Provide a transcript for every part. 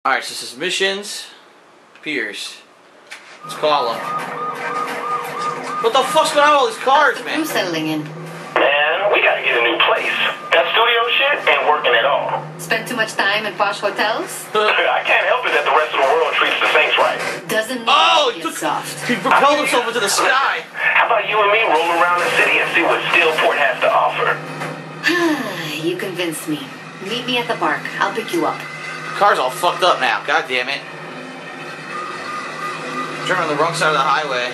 Alright, so this is missions. Pierce. Let's call him. What the fuck's going on with all these cars, man? I'm settling in. Man, we gotta get a new place. That studio shit ain't working at all. Spend too much time in posh hotels? I can't help it that the rest of the world treats the Saints right. Doesn't mean Oh, he it's took- soft. He propelled himself into the sky. How about you and me roll around the city and see what Steelport has to offer? you convinced me. Meet me at the park. I'll pick you up. Car's all fucked up now. God damn it. Driving on the wrong side of the highway.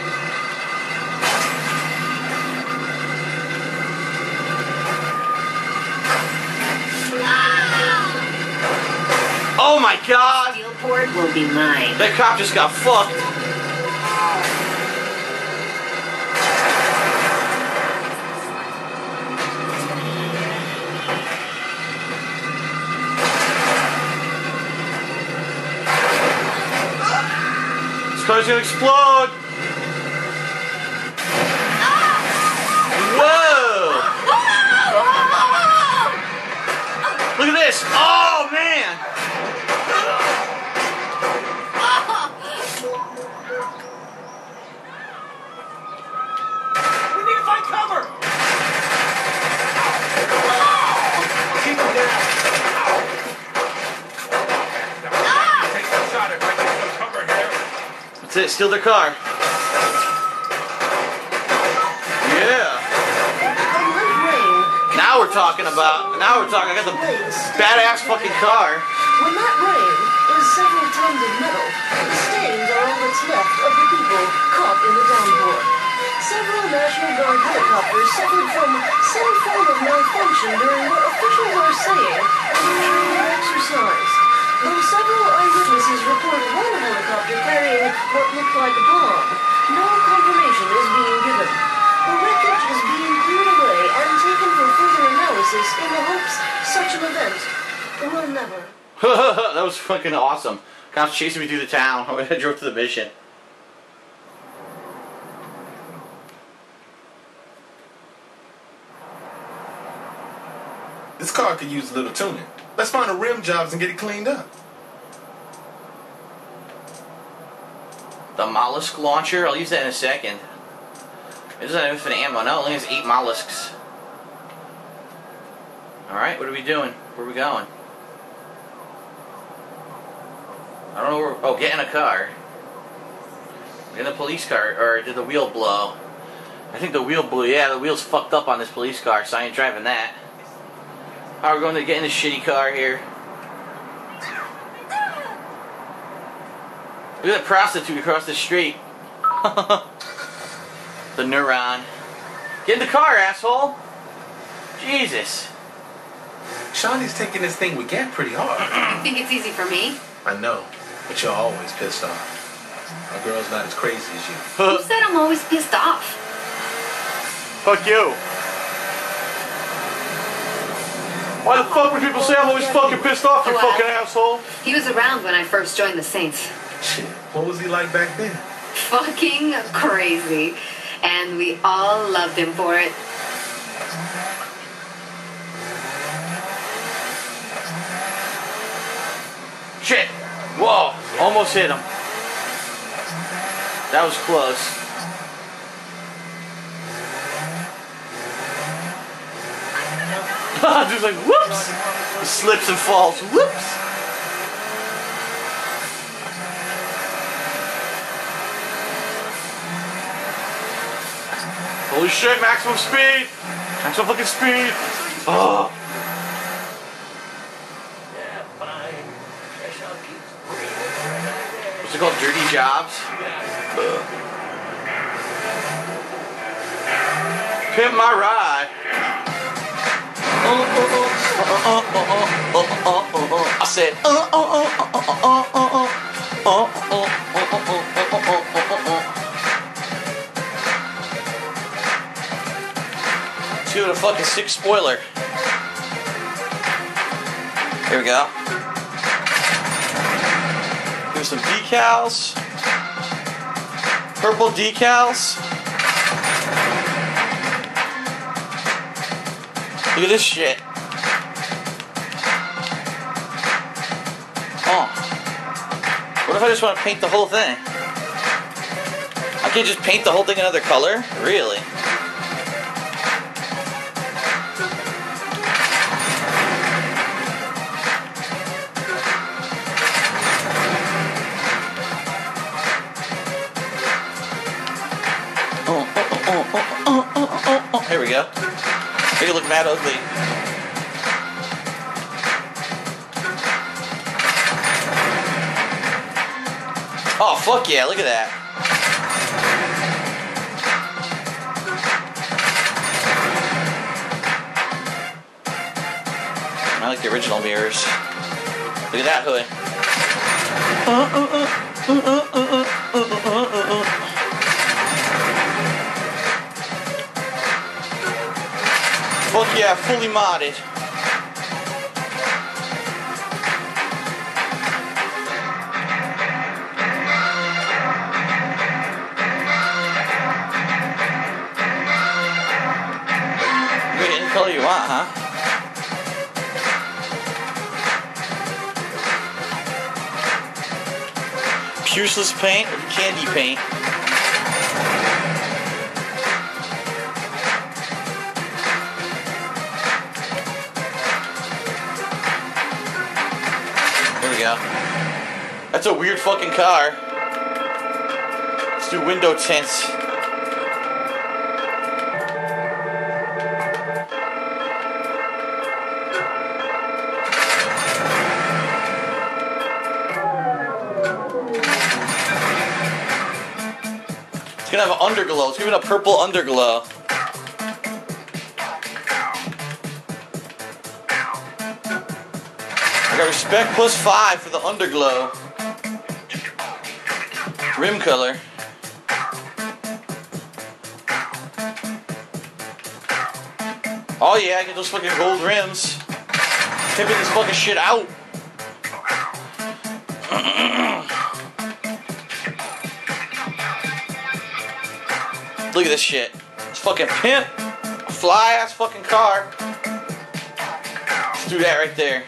Oh my god! Steelport will be mine. That cop just got fucked. Car's gonna explode! Whoa! Look at this! Oh steal their car. Yeah. Now we're talking about. Now we're talking. I got the badass fucking car. When that rain is several tons of metal, the stains are all that's left of the people caught in the downpour. Several National Guard helicopters suffered from some form of malfunction during what officials helicopter carrying what looked like a bomb, no confirmation is being given. The wreckage is being cleared away and taken for further analysis in the hopes such an event will never that was fucking awesome. Cops chasing me through the town. I drove to the mission. This car could use a little tuning. Let's find the rim jobs and get it cleaned up. The mollusk launcher. I'll use that in a second. It doesn't have infinite ammo. No, it only has eight mollusks. Alright, what are we doing? Where are we going? I don't know where. Oh, get in a car. Get in a police car. Or did the wheel blow? I think the wheel blew. Yeah, the wheel's fucked up on this police car, so I ain't driving that. Alright, we're going to get in this shitty car here. Look at that prostitute across the street. the neuron. Get in the car, asshole. Jesus. Shawnee's taking this thing with Gap pretty hard. You think it's easy for me? I know, but you're always pissed off. A girl's not as crazy as you. Who said I'm always pissed off? Fuck you. Why the fuck would people say I'm always fucking pissed off, you oh, What? fucking asshole? He was around when I first joined the Saints. Shit, what was he like back then? Fucking crazy. And we all loved him for it. Shit. Whoa. Almost hit him. That was close. Just like, whoops. He slips and falls. Whoops. Holy shit, maximum speed! Maximum fucking speed! Oh. What's it called? Dirty Jobs? Pimp my ride. I said, uh, uh, uh, uh, uh, uh, uh, uh, uh, uh, uh, uh, uh, uh. Give it a fucking six spoiler. Here we go. Here's some decals. Purple decals. Look at this shit. Oh. What if I just want to paint the whole thing? I can't just paint the whole thing another color? Really? Oh, oh. We go. Make it look mad ugly. Oh, fuck yeah, look at that. I like the original mirrors. Look at that hood. Fuck yeah, fully modded. You get any color you want, huh? Pierceless paint or candy paint? Go. That's a weird fucking car. Let's do window tints. It's gonna have an underglow. It's giving a purple underglow. I got respect plus five for the underglow. Rim color. Oh yeah, I get those fucking gold rims. Pimping this fucking shit out. Look at this shit. It's fucking pimp. Fly ass fucking car. Let's do that right there.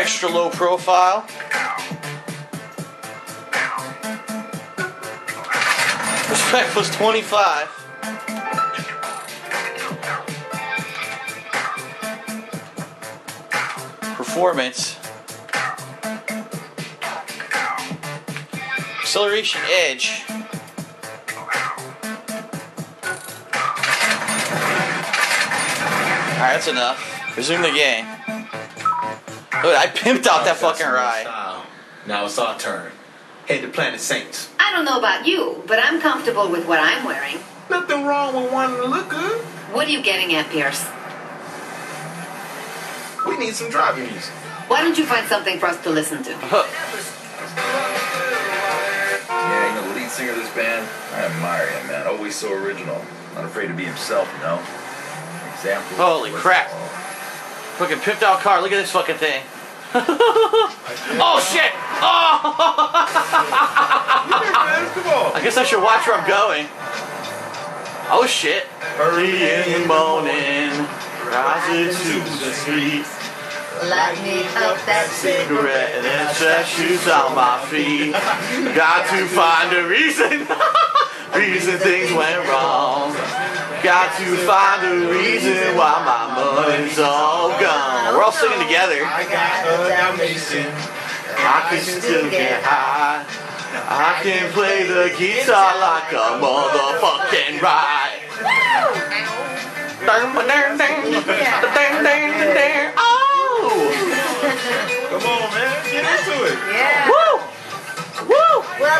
Extra low profile. Respect was plus 25. Performance. Acceleration edge. Alright, that's enough. Resume the game. Look, I pimped out that fucking ride. style. Now it's our turn. Head to Planet Saints. I don't know about you, but I'm comfortable with what I'm wearing. Nothing wrong with wanting to look good. What are you getting at, Pierce? We need some driving music. Why don't you find something for us to listen to? Yeah, you know, the lead singer of this band, I admire him, man. Always so original. Not afraid to be himself, you know? Example. Holy crap. Fucking pimped out car. Look at this fucking thing. oh shit! Oh! I guess I should watch where I'm going. Oh shit! Early in the morning, rising to the street. Light me up that Cigarette and then fresh shoes on my feet. Got to find a reason, reason things went wrong. Got to find a reason why my money's all gone. We're all singing together. I got a Dalmatian. I can still get high. I can play the guitar like a motherfucking ride. Oh! Come on, man. Get into it. Yeah.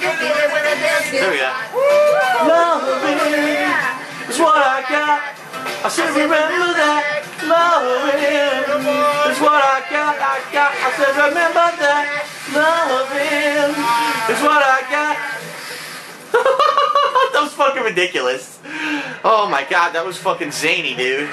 There we go. Love him. got. I said, remember that loving is what I got. I got. I said, remember that loving is what I got. that was fucking ridiculous. Oh my god, that was fucking zany, dude.